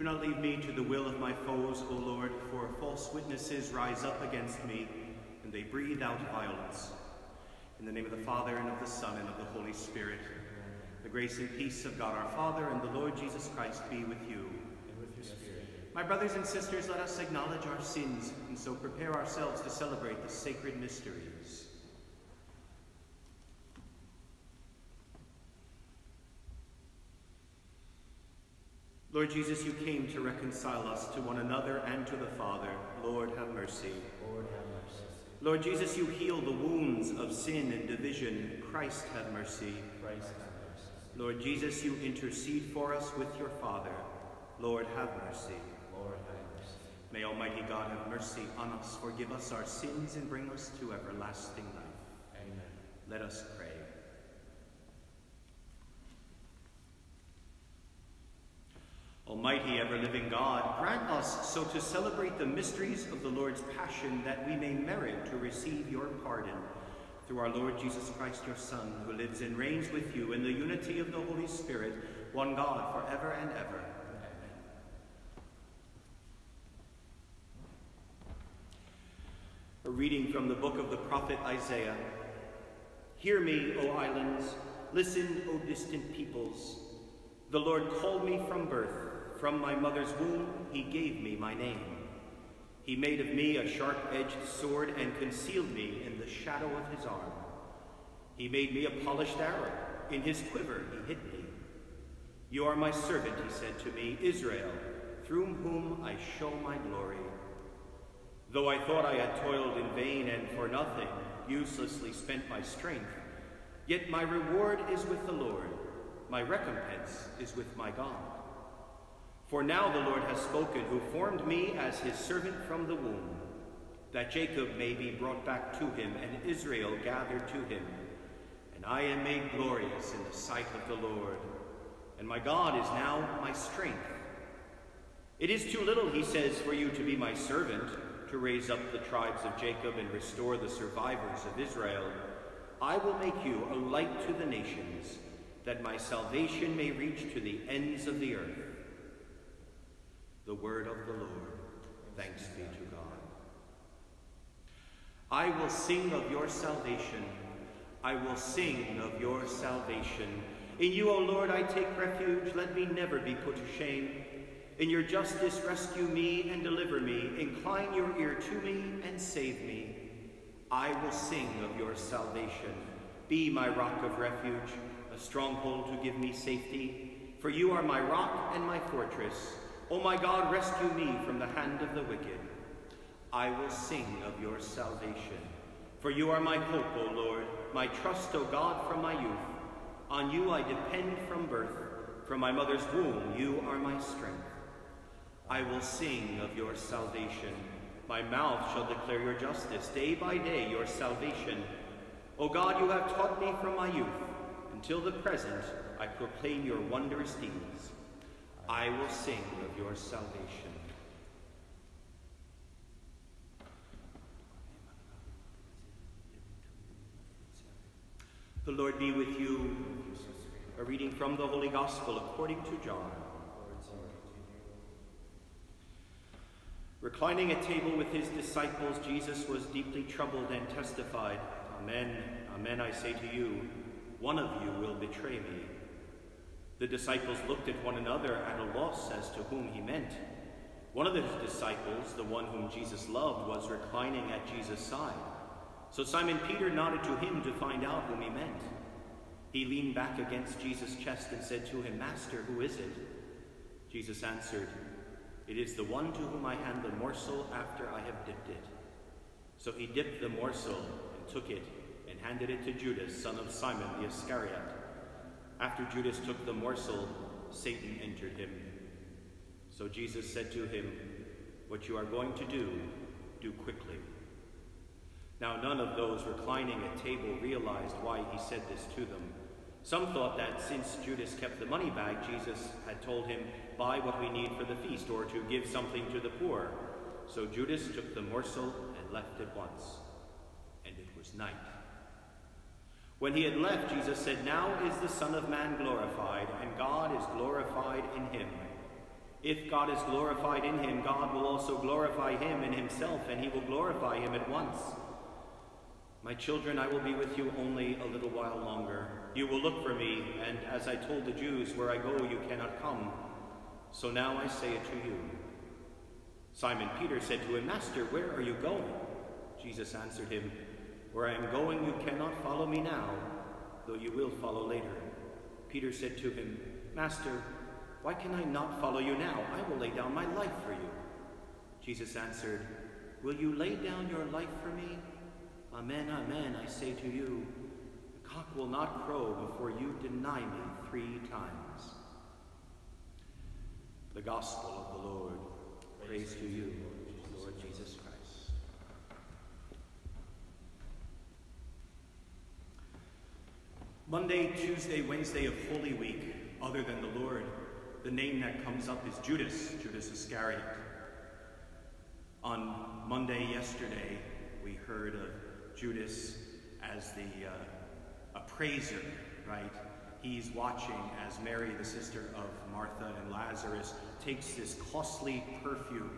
Do not leave me to the will of my foes, O Lord, for false witnesses rise up against me, and they breathe out violence. In the name of the Father, and of the Son, and of the Holy Spirit, the grace and peace of God our Father and the Lord Jesus Christ be with you. And with your spirit. My brothers and sisters, let us acknowledge our sins, and so prepare ourselves to celebrate the sacred mysteries. Lord Jesus, you came to reconcile us to one another and to the Father. Lord, have mercy. Lord, have mercy. Lord Jesus, you heal the wounds of sin and division. Christ, have mercy. Christ, have mercy. Lord Jesus, you intercede for us with your Father. Lord, have mercy. Lord, have mercy. May Almighty God have mercy on us, forgive us our sins, and bring us to everlasting life. Amen. Let us pray. Almighty, ever living God, grant us so to celebrate the mysteries of the Lord's Passion that we may merit to receive your pardon. Through our Lord Jesus Christ, your Son, who lives and reigns with you in the unity of the Holy Spirit, one God, forever and ever. Amen. A reading from the book of the prophet Isaiah. Hear me, O islands, listen, O distant peoples. The Lord called me from birth. From my mother's womb, he gave me my name. He made of me a sharp-edged sword and concealed me in the shadow of his arm. He made me a polished arrow. In his quiver he hid me. You are my servant, he said to me, Israel, through whom I show my glory. Though I thought I had toiled in vain and for nothing, uselessly spent my strength, yet my reward is with the Lord, my recompense is with my God. For now the Lord has spoken, who formed me as his servant from the womb, that Jacob may be brought back to him, and Israel gathered to him. And I am made glorious in the sight of the Lord, and my God is now my strength. It is too little, he says, for you to be my servant, to raise up the tribes of Jacob and restore the survivors of Israel. I will make you a light to the nations, that my salvation may reach to the ends of the earth. The word of the Lord. Thanks be to God. I will sing of your salvation. I will sing of your salvation. In you, O Lord, I take refuge. Let me never be put to shame. In your justice, rescue me and deliver me. Incline your ear to me and save me. I will sing of your salvation. Be my rock of refuge, a stronghold to give me safety. For you are my rock and my fortress. O my God, rescue me from the hand of the wicked. I will sing of your salvation. For you are my hope, O Lord, my trust, O God, from my youth. On you I depend from birth. From my mother's womb, you are my strength. I will sing of your salvation. My mouth shall declare your justice, day by day your salvation. O God, you have taught me from my youth. Until the present, I proclaim your wondrous deeds. I will sing of your salvation. The Lord be with you. A reading from the Holy Gospel according to John. Reclining at table with his disciples, Jesus was deeply troubled and testified, Amen, amen, I say to you, one of you will betray me. The disciples looked at one another at a loss as to whom he meant. One of his disciples, the one whom Jesus loved, was reclining at Jesus' side. So Simon Peter nodded to him to find out whom he meant. He leaned back against Jesus' chest and said to him, Master, who is it? Jesus answered, It is the one to whom I hand the morsel after I have dipped it. So he dipped the morsel and took it and handed it to Judas, son of Simon the Iscariot. After Judas took the morsel, Satan entered him. So Jesus said to him, What you are going to do, do quickly. Now none of those reclining at table realized why he said this to them. Some thought that since Judas kept the money bag, Jesus had told him, Buy what we need for the feast, or to give something to the poor. So Judas took the morsel and left at once. And it was night. When he had left, Jesus said, Now is the Son of Man glorified, and God is glorified in him. If God is glorified in him, God will also glorify him in himself, and he will glorify him at once. My children, I will be with you only a little while longer. You will look for me, and as I told the Jews, where I go you cannot come. So now I say it to you. Simon Peter said to him, Master, where are you going? Jesus answered him, Where I am going you cannot follow me now, though you will follow later. Peter said to him, Master, why can I not follow you now? I will lay down my life for you. Jesus answered, Will you lay down your life for me? Amen, amen, I say to you, the cock will not crow before you deny me three times. The Gospel of the Lord. Praise to you, Lord Jesus Christ. Monday, Tuesday, Wednesday of Holy Week, other than the Lord, the name that comes up is Judas, Judas Iscariot. On Monday, yesterday, we heard of Judas as the uh, appraiser, right? He's watching as Mary, the sister of Martha and Lazarus, takes this costly perfume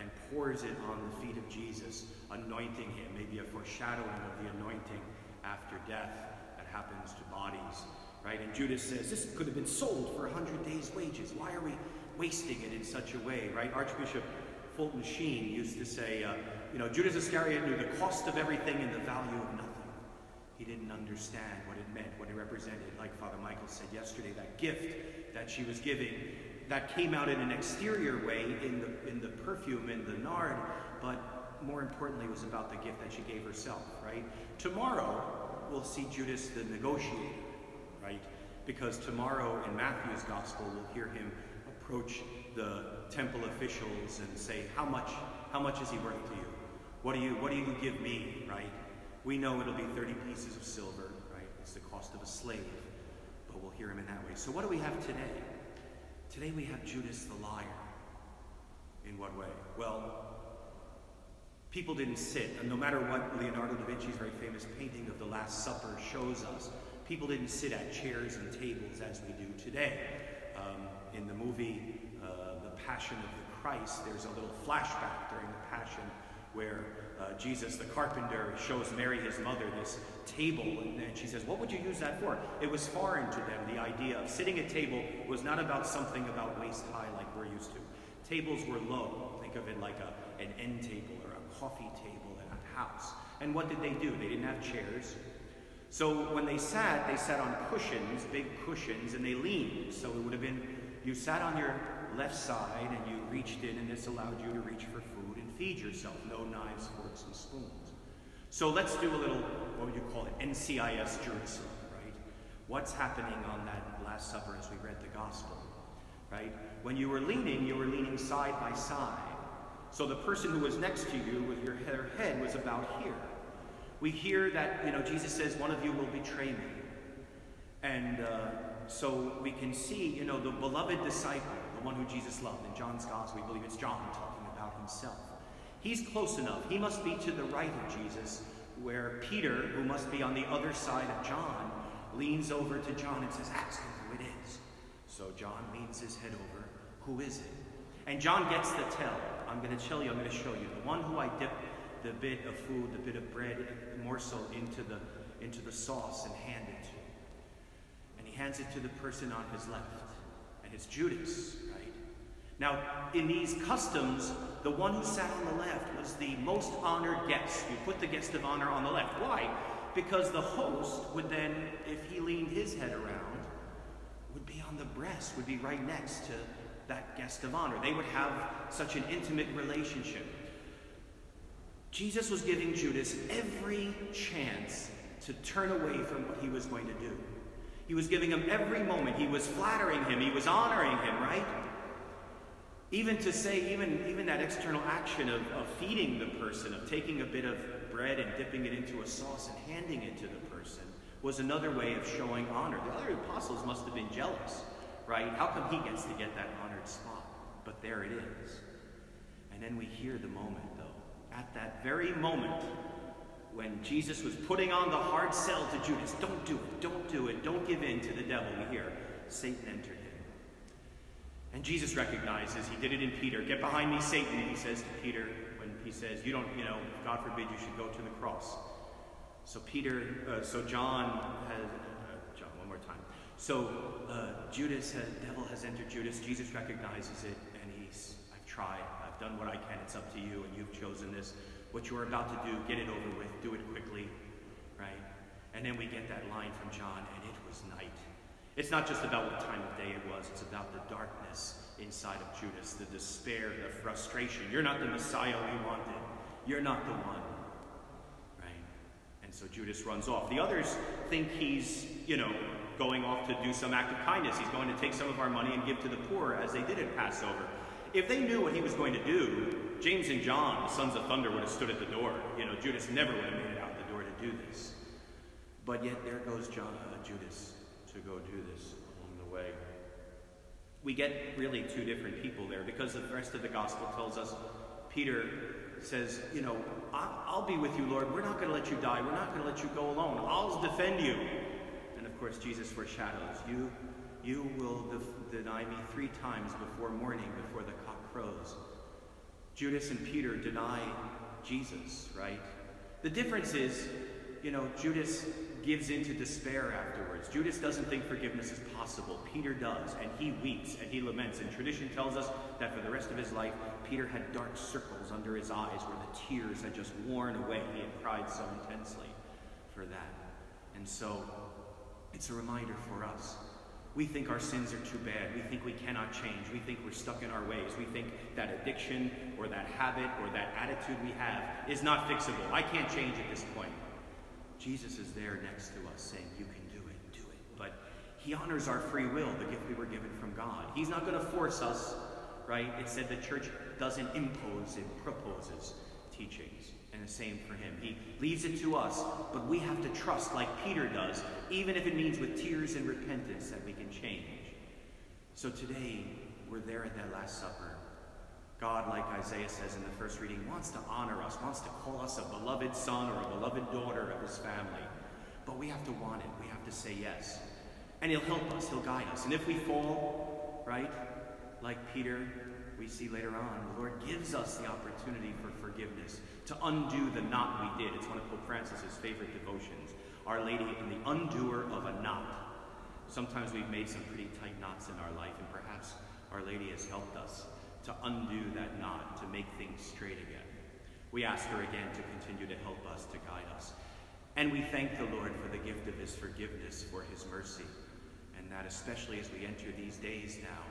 and pours it on the feet of Jesus, anointing him, maybe a foreshadowing of the anointing after death happens to bodies right? And Judas says, this could have been sold for a hundred days' wages. Why are we wasting it in such a way, right? Archbishop Fulton Sheen used to say, uh, you know, Judas Iscariot knew the cost of everything and the value of nothing. He didn't understand what it meant, what it represented. Like Father Michael said yesterday, that gift that she was giving, that came out in an exterior way in the, in the perfume and the nard, but more importantly was about the gift that she gave herself, right? Tomorrow, we'll see Judas the negotiator right? Because tomorrow in Matthew's gospel, we'll hear him approach the temple officials and say, how much, how much is he worth to you? What do you, what do you give me, right? We know it'll be 30 pieces of silver, right? It's the cost of a slave, but we'll hear him in that way. So what do we have today? Today we have Judas the liar. In what way? Well, people didn't sit, and no matter what Leonardo da Vinci's very famous painting of the Last Supper shows us, people didn't sit at chairs and tables as we do today. Um, in the movie uh, The Passion of the Christ, there's a little flashback during the Passion where uh, Jesus, the carpenter, shows Mary, his mother, this table, and, and she says, What would you use that for? It was foreign to them. The idea of sitting at table was not about something about waist high like we're used to. Tables were low. Think of it like a, an end table or coffee table in a house. And what did they do? They didn't have chairs. So when they sat, they sat on cushions, big cushions, and they leaned. So it would have been you sat on your left side and you reached in, and this allowed you to reach for food and feed yourself. No knives, forks, and spoons. So let's do a little, what would you call it, NCIS Jerusalem, right? What's happening on that Last Supper as we read the Gospel, right? When you were leaning, you were leaning side by side. So the person who was next to you with your head was about here we hear that, you know, Jesus says, one of you will betray me. And uh, so we can see, you know, the beloved disciple, the one who Jesus loved. In John's Gospel, we believe it's John talking about himself. He's close enough. He must be to the right of Jesus, where Peter, who must be on the other side of John, leans over to John and says, Ask him who it is. So John leans his head over, Who is it? And John gets the tell. I'm going to tell you, I'm going to show you. The one who I dip the bit of food, the bit of bread, morsel into the, into the sauce and hand it to. And he hands it to the person on his left. And it's Judas, right? Now, in these customs, the one who sat on the left was the most honored guest. You put the guest of honor on the left. Why? Because the host would then, if he leaned his head around, would be on the breast, would be right next to that guest of honor. They would have such an intimate relationship. Jesus was giving Judas every chance to turn away from what he was going to do. He was giving him every moment. He was flattering him. He was honoring him, right? Even to say, even, even that external action of, of feeding the person, of taking a bit of bread and dipping it into a sauce and handing it to the person, was another way of showing honor. The other apostles must have been jealous, right? How come he gets to get that honored spot? But there it is. And then we hear the moment though. at that very moment when Jesus was putting on the hard sell to Judas, don't do it, don't do it, don't give in to the devil, we hear Satan entered him. And Jesus recognizes, he did it in Peter. Get behind me, Satan, he says to Peter when he says, You don't, you know, God forbid you should go to the cross. So Peter, uh, so John has, So uh, Judas, devil has entered Judas. Jesus recognizes it, and he's, I've tried, I've done what I can. It's up to you, and you've chosen this. What you are about to do, get it over with. Do it quickly, right? And then we get that line from John, and it was night. It's not just about what time of day it was, it's about the darkness inside of Judas, the despair, the frustration. You're not the Messiah we wanted. You're not the one. Right? And so Judas runs off. The others think he's, you know, going off to do some act of kindness. He's going to take some of our money and give to the poor as they did at Passover. If they knew what he was going to do, James and John, the sons of thunder, would have stood at the door. You know, Judas never would have made it out the door to do this. But yet there goes John, uh, Judas to go do this along the way. We get really two different people there because the rest of the gospel tells us Peter says, You know, I'll be with you, Lord. We're not going to let you die. We're not going to let you go alone. I'll defend you. Course, Jesus foreshadows, You, you will de- deny me three times before morning, before the cock crows. Judas and Peter deny Jesus, right? The difference is, you know, Judas gives into despair afterwards. Judas doesn't think forgiveness is possible. Peter does, and he weeps and he laments. And tradition tells us that for the rest of his life, Peter had dark circles under his eyes where the tears had just worn away. He had cried so intensely for that. And so, it's a reminder for us. We think our sins are too bad. We think we cannot change. We think we're stuck in our ways. We think that addiction or that habit or that attitude we have is not fixable. I can't change at this point. Jesus is there next to us saying, You can do it, do it. But he honors our free will, the gift we were given from God. He's not going to force us, right? It said the church doesn't impose, it proposes teachings. And the same for him. He leaves it to us, but we have to trust, like Peter does, even if it means with tears and repentance, that we can change. So today, we're there at that Last Supper. God, like Isaiah says in the first reading, wants to honor us, wants to call us a beloved son or a beloved daughter of his family. But we have to want it. We have to say yes. And he'll help us, he'll guide us. And if we fall, right, like Peter, we see later on, the Lord gives us the opportunity for forgiveness, to undo the knot we did. It's one of Pope Francis's favorite devotions. Our Lady and the undoer of a knot. Sometimes we've made some pretty tight knots in our life, and perhaps Our Lady has helped us to undo that knot, to make things straight again. We ask her again to continue to help us, to guide us. And we thank the Lord for the gift of his forgiveness, for his mercy, and that especially as we enter these days now,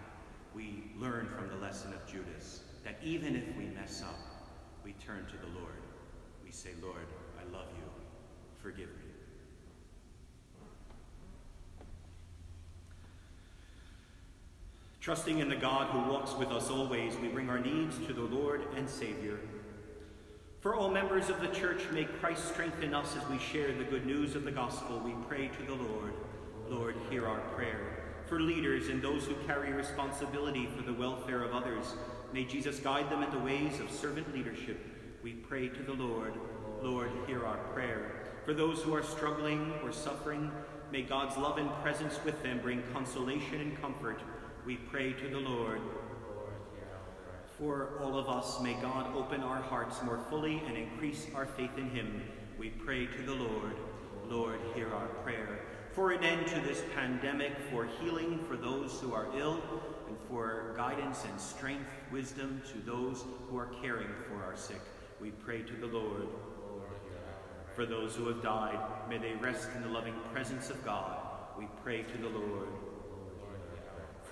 we learn from the lesson of Judas that even if we mess up, we turn to the Lord. We say, Lord, I love you. Forgive me. Trusting in the God who walks with us always, we bring our needs to the Lord and Savior. For all members of the church, may Christ strengthen us as we share the good news of the gospel. We pray to the Lord. Lord, hear our prayer. For leaders and those who carry responsibility for the welfare of others, may Jesus guide them in the ways of servant leadership. We pray to the Lord. Lord, hear our prayer. For those who are struggling or suffering, may God's love and presence with them bring consolation and comfort we pray to the Lord. For all of us, may God open our hearts more fully and increase our faith in him. We pray to the Lord. Lord, hear our prayer. For an end to this pandemic, for healing for those who are ill, and for guidance and strength, wisdom to those who are caring for our sick, we pray to the Lord. For those who have died, may they rest in the loving presence of God. We pray to the Lord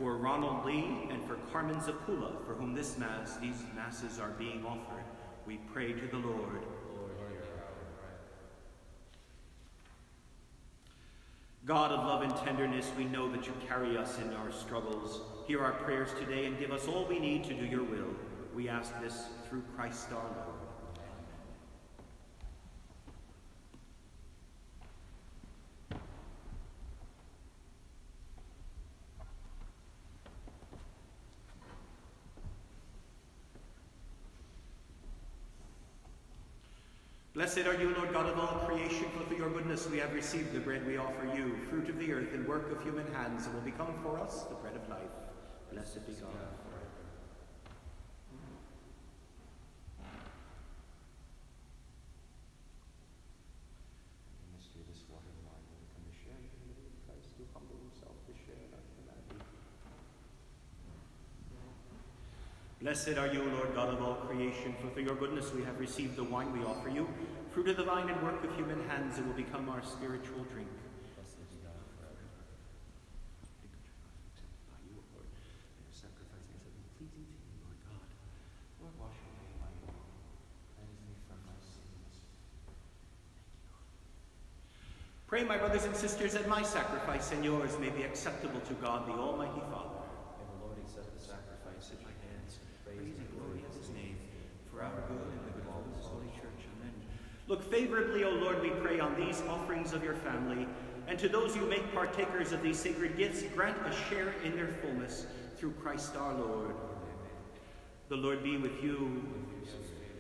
for Ronald Lee and for Carmen Zapula, for whom this Mass, these Masses are being offered. We pray to the Lord. God of love and tenderness, we know that you carry us in our struggles. Hear our prayers today and give us all we need to do your will. We ask this through Christ our Lord. Blessed are you, Lord God of all creation, for through your goodness we have received the bread we offer you, fruit of the earth and work of human hands, and will become for us the bread of life. Blessed be God. Blessed are you, Lord God of all creation, for through your goodness we have received the wine we offer you. Fruit of the vine and work of human hands, it will become our spiritual drink. Pray, my brothers and sisters, that my sacrifice and yours may be acceptable to God, the Almighty Father. May the Lord accept the sacrifice at my hands. Praise and glory of his name, for our good and the good of all his holy church. Amen. Look favorably, O Lord, we pray, on these offerings of your family, and to those you make partakers of these sacred gifts, grant a share in their fullness through Christ our Lord. The Lord be with you.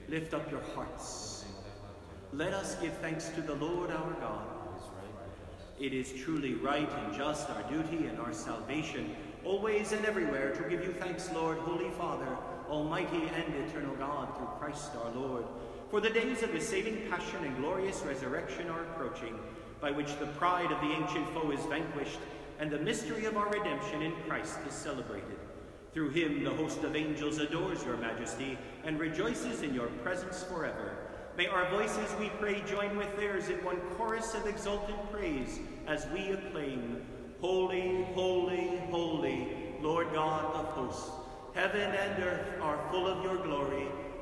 Lift up your hearts. Let us give thanks to the Lord our God. It is truly right and just, our duty and our salvation, always and everywhere to give you thanks, Lord, Holy Father, Almighty and eternal God, through Christ our Lord. For the days of his saving passion and glorious resurrection are approaching, by which the pride of the ancient foe is vanquished, and the mystery of our redemption in Christ is celebrated. Through him the host of angels adores your majesty and rejoices in your presence forever. May our voices, we pray, join with theirs in one chorus of exultant praise as we acclaim, Holy, holy, holy, Lord God of hosts. Heaven and earth are full of your glory.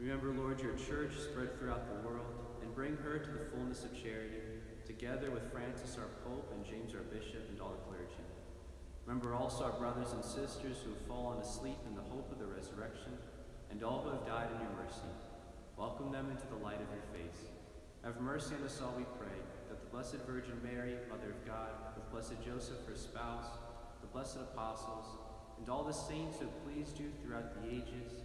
Remember, Lord, your church spread throughout the world, and bring her to the fullness of charity, together with Francis our Pope and James our Bishop and all the clergy. Remember also our brothers and sisters who have fallen asleep in the hope of the resurrection, and all who have died in your mercy. Welcome them into the light of your face. Have mercy on us all, we pray, that the Blessed Virgin Mary, Mother of God, with Blessed Joseph, her spouse, the blessed apostles, and all the saints who have pleased you throughout the ages,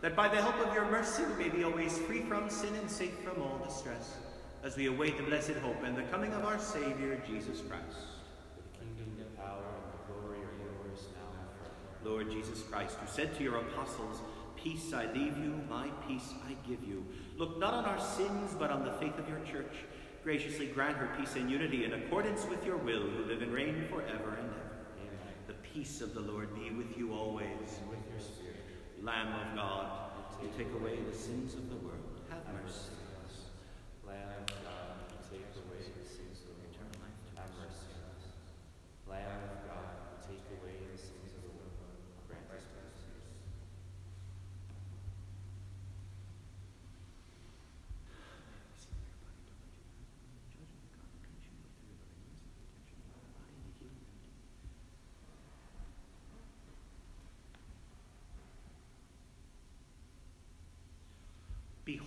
that by the help of your mercy we may be always free from sin and safe from all distress, as we await the blessed hope and the coming of our Savior, Jesus Christ. The kingdom, the power, and the glory are yours now and forever. Lord Jesus Christ, who said to your apostles, Peace I leave you, my peace I give you. Look not on our sins, but on the faith of your church. Graciously grant her peace and unity in accordance with your will, who live and reign forever and ever. Amen. The peace of the Lord be with you always. And with your spirit. Lamb of God, you take away the sins of the world. Have mercy. on us. Lamb of God, take away the sins of the Eternal world. life to Have us. mercy on us. Lamb of God, take away the sins of the world. Grant us mercy.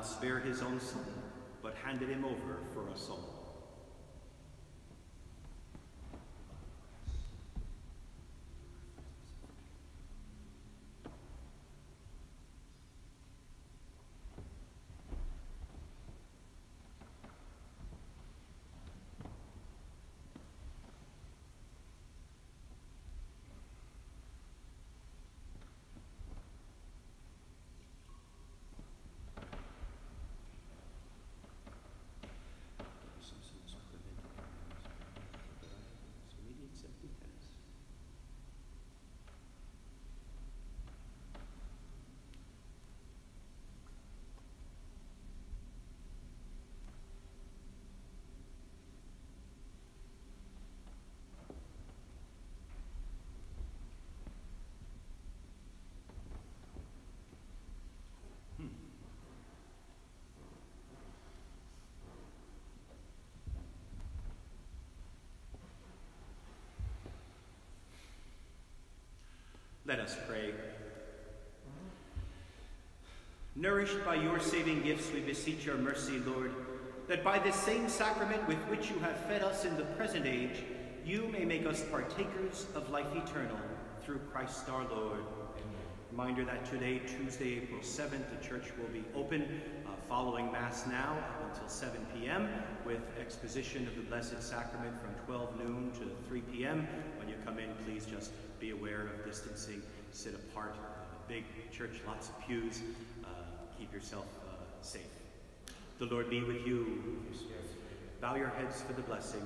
not spare his own son, but handed him over for us all. Us pray. Nourished by your saving gifts, we beseech your mercy, Lord, that by this same sacrament with which you have fed us in the present age, you may make us partakers of life eternal through Christ our Lord. Reminder that today, Tuesday, April 7th, the church will be open uh, following Mass now up until 7 p.m. with exposition of the Blessed Sacrament from 12 noon to 3 p.m. When you come in, please just be aware of distancing, sit apart. Uh, big church, lots of pews. Uh, keep yourself uh, safe. The Lord be with you. Bow your heads for the blessing.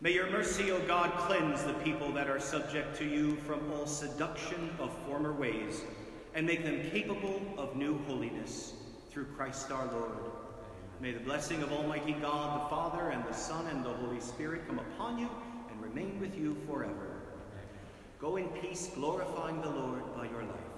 May your mercy, O God, cleanse the people that are subject to you from all seduction of former ways, and make them capable of new holiness through Christ our Lord. May the blessing of Almighty God, the Father, and the Son, and the Holy Spirit come upon you and remain with you forever. Go in peace, glorifying the Lord by your life.